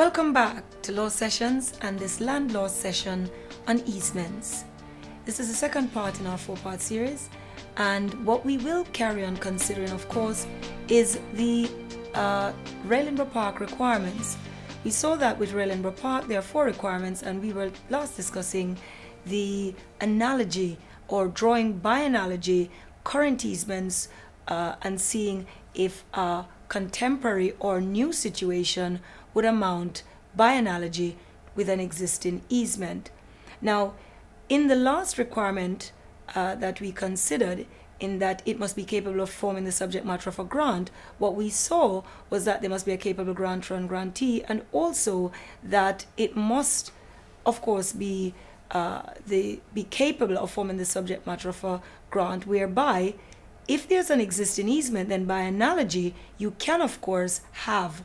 Welcome back to Law Sessions and this land law session on easements. This is the second part in our four part series, and what we will carry on considering, of course, is the uh, Re Ellenborough Park requirements. We saw that with Re Ellenborough Park, there are four requirements, and we were last discussing the analogy or drawing by analogy current easements uh, and seeing if a contemporary or new situation would amount by analogy with an existing easement. Now, in the last requirement uh, that we considered, in that it must be capable of forming the subject matter of a grant, what we saw was that there must be a capable grantor and grantee, and also that it must, of course, be uh, the be capable of forming the subject matter of a grant, whereby if there's an existing easement, then by analogy, you can, of course, have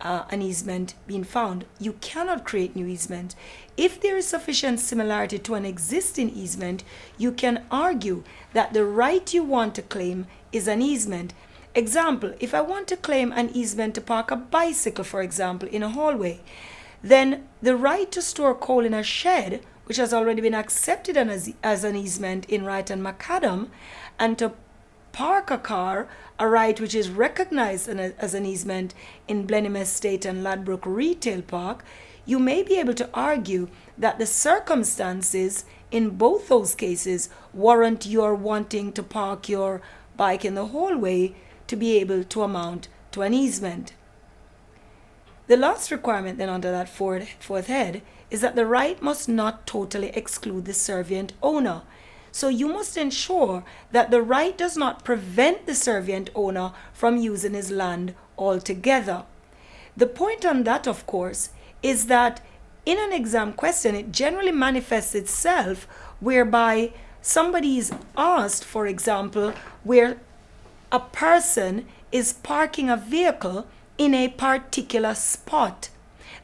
uh, an easement being found. You cannot create new easement. If there is sufficient similarity to an existing easement, you can argue that the right you want to claim is an easement. Example, if I want to claim an easement to park a bicycle, for example, in a hallway, then the right to store coal in a shed, which has already been accepted as, as an easement in Wright and Macadam, and to park a car, a right which is recognized as an easement in Blenheim Estate and Ladbroke Retail Park, you may be able to argue that the circumstances in both those cases warrant your wanting to park your bike in the hallway to be able to amount to an easement. The last requirement then under that fourth, fourth head is that the right must not totally exclude the servient owner so you must ensure that the right does not prevent the servient owner from using his land altogether. The point on that, of course, is that in an exam question, it generally manifests itself whereby somebody is asked, for example, where a person is parking a vehicle in a particular spot.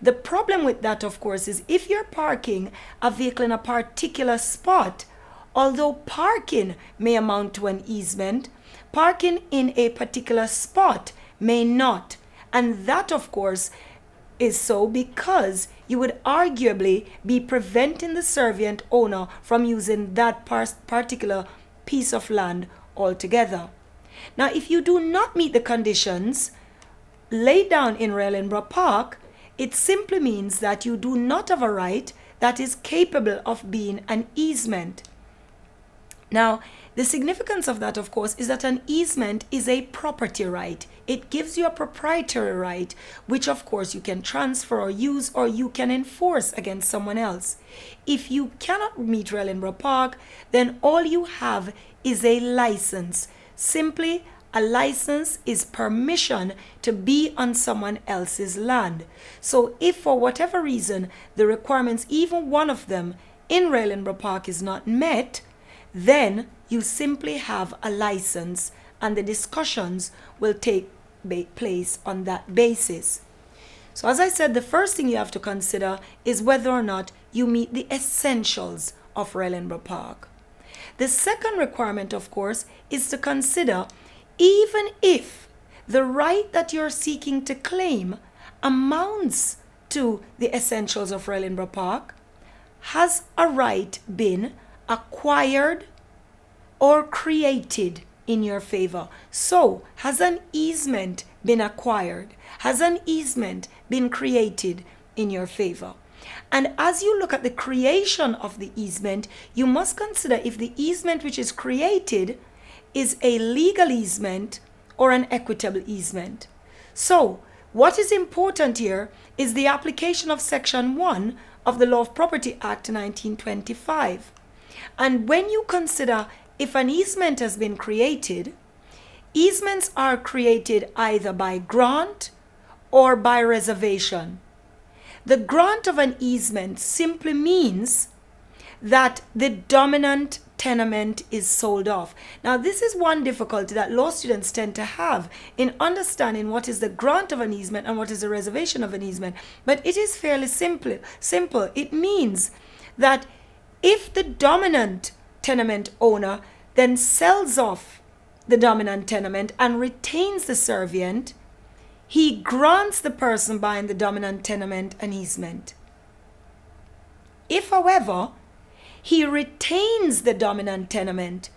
The problem with that, of course, is if you're parking a vehicle in a particular spot, Although parking may amount to an easement, parking in a particular spot may not. And that, of course, is so because you would arguably be preventing the servient owner from using that particular piece of land altogether. Now, if you do not meet the conditions laid down in Re Ellenborough Park, it simply means that you do not have a right that is capable of being an easement. Now, the significance of that, of course, is that an easement is a property right. It gives you a proprietary right, which, of course, you can transfer or use or you can enforce against someone else. If you cannot meet Re Ellenborough Park, then all you have is a license. Simply, a license is permission to be on someone else's land. So, if for whatever reason the requirements, even one of them in Re Ellenborough Park, is not met, then you simply have a license and the discussions will take place on that basis. So, as I said, the first thing you have to consider is whether or not you meet the essentials of Re Ellenborough Park. The second requirement, of course, is to consider even if the right that you're seeking to claim amounts to the essentials of Re Ellenborough Park, has a right been acquired or created in your favor. So, has an easement been acquired? Has an easement been created in your favor? And as you look at the creation of the easement, you must consider if the easement which is created is a legal easement or an equitable easement. So, what is important here is the application of Section 1 of the Law of Property Act 1925. And when you consider if an easement has been created, easements are created either by grant or by reservation. The grant of an easement simply means that the dominant tenement is sold off. Now, this is one difficulty that law students tend to have in understanding what is the grant of an easement and what is the reservation of an easement. But it is fairly simple. Simple. It means that if the dominant tenement owner then sells off the dominant tenement and retains the servient, he grants the person buying the dominant tenement an easement. If, however, he retains the dominant tenement,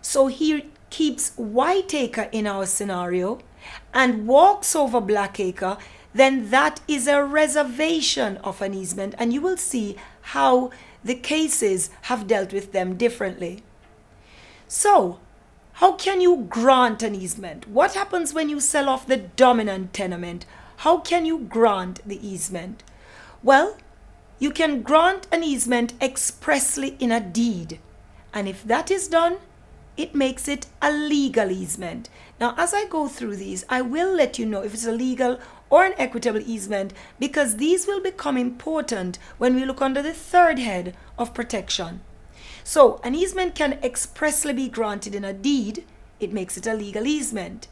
so he keeps Whiteacre in our scenario and walks over Blackacre, then that is a reservation of an easement, and you will see how the cases have dealt with them differently. So, how can you grant an easement? What happens when you sell off the dominant tenement? How can you grant the easement? Well, you can grant an easement expressly in a deed. And if that is done, it makes it a legal easement. Now, as I go through these, I will let you know if it's a legal or an equitable easement because these will become important when we look under the third head of protection. So, an easement can expressly be granted in a deed, it makes it a legal easement.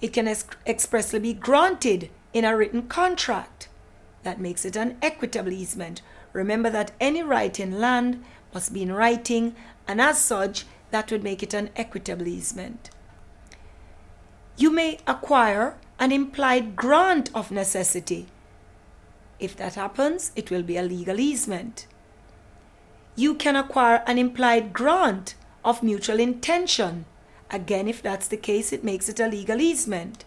It can ex expressly be granted in a written contract, that makes it an equitable easement. Remember that any right in land must be in writing, and as such, that would make it an equitable easement. You may acquire an implied grant of necessity. If that happens, it will be a legal easement. You can acquire an implied grant of mutual intention. Again, if that's the case, it makes it a legal easement.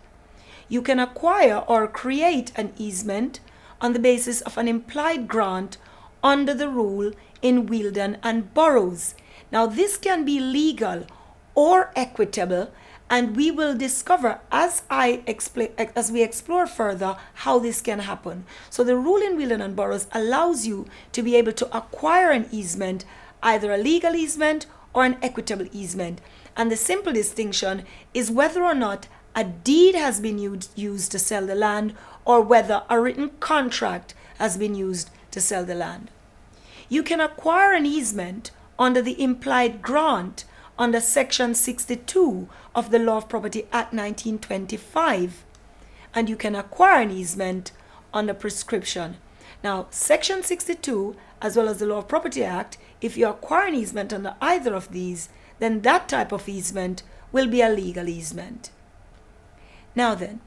You can acquire or create an easement on the basis of an implied grant under the rule in Wheeldon and Burrows. Now, this can be legal or equitable, and we will discover as I explain as we explore further how this can happen. So, the rule in Wheeldon and Burrows allows you to be able to acquire an easement, either a legal easement or an equitable easement. And the simple distinction is whether or not a deed has been used to sell the land or whether a written contract has been used to sell the land. You can acquire an easement under the implied grant under Section 62 of the Law of Property Act 1925, and you can acquire an easement under prescription. Now, Section 62, as well as the Law of Property Act, if you acquire an easement under either of these, then that type of easement will be a legal easement. Now then,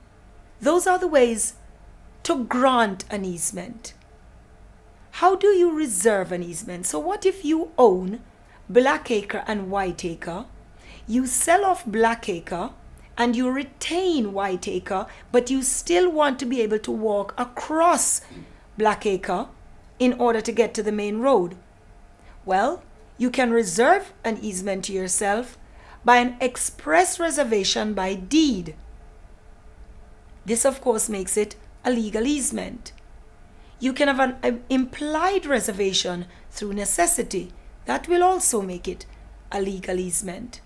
those are the ways to grant an easement. How do you reserve an easement? So what if you own Blackacre and Whiteacre? You sell off Blackacre and you retain Whiteacre, but you still want to be able to walk across Blackacre in order to get to the main road. Well, you can reserve an easement to yourself by an express reservation by deed. This, of course, makes it a legal easement. You can have an implied reservation through necessity. That will also make it a legal easement.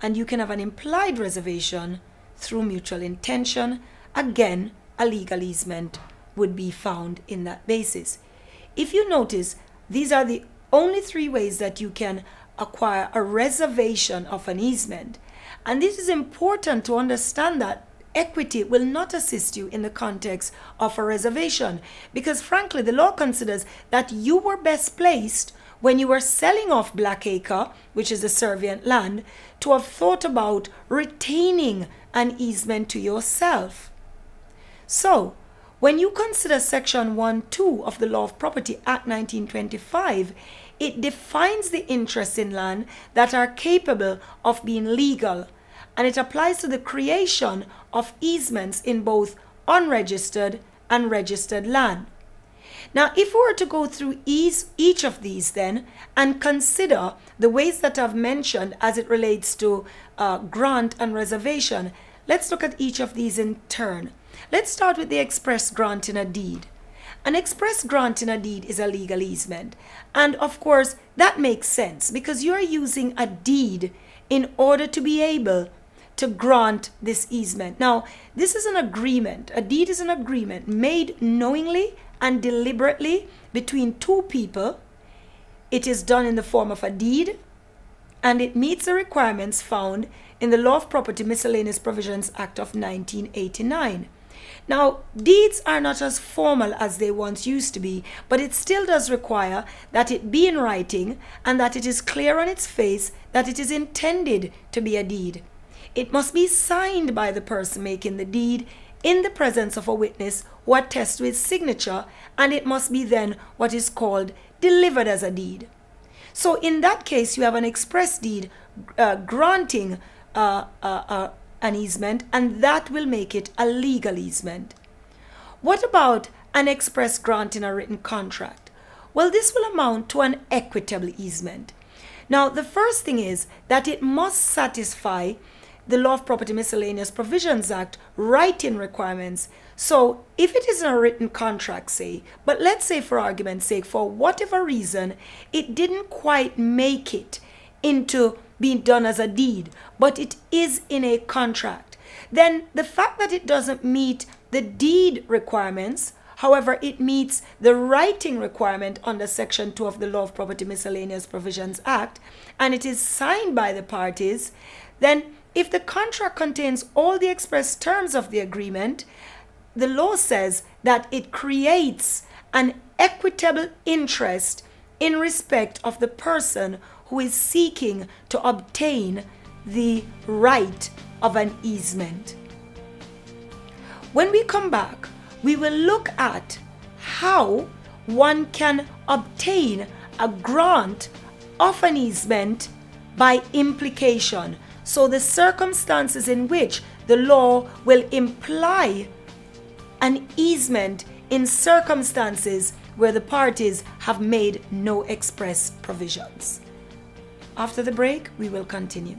And you can have an implied reservation through mutual intention. Again, a legal easement would be found in that basis. If you notice, these are the only three ways that you can acquire a reservation of an easement. And this is important to understand that equity will not assist you in the context of a reservation because frankly the law considers that you were best placed when you were selling off Blackacre, which is the servient land, to have thought about retaining an easement to yourself. So, when you consider Section 1 2 of the Law of Property Act 1925, it defines the interests in land that are capable of being legal and it applies to the creation of easements in both unregistered and registered land. Now, if we were to go through each of these then and consider the ways that I've mentioned as it relates to uh, grant and reservation, let's look at each of these in turn. Let's start with the express grant in a deed. An express grant in a deed is a legal easement. And of course, that makes sense because you're using a deed in order to be able to grant this easement. Now, this is an agreement. A deed is an agreement made knowingly and deliberately between two people. It is done in the form of a deed and it meets the requirements found in the Law of Property Miscellaneous Provisions Act of 1989. Now, deeds are not as formal as they once used to be, but it still does require that it be in writing and that it is clear on its face that it is intended to be a deed. It must be signed by the person making the deed in the presence of a witness who attests his signature, and it must be then what is called delivered as a deed. So in that case, you have an express deed uh, granting uh, uh, uh, an easement, and that will make it a legal easement. What about an express grant in a written contract? Well, this will amount to an equitable easement. Now, the first thing is that it must satisfy the Law of Property Miscellaneous Provisions Act writing requirements. So if it is in a written contract, say, but let's say for argument's sake, for whatever reason, it didn't quite make it into being done as a deed, but it is in a contract, then the fact that it doesn't meet the deed requirements However, it meets the writing requirement under Section 2 of the Law of Property Miscellaneous Provisions Act, and it is signed by the parties, then if the contract contains all the express terms of the agreement, the law says that it creates an equitable interest in respect of the person who is seeking to obtain the right of an easement. When we come back, we will look at how one can obtain a grant of an easement by implication. So, the circumstances in which the law will imply an easement in circumstances where the parties have made no express provisions. After the break, we will continue.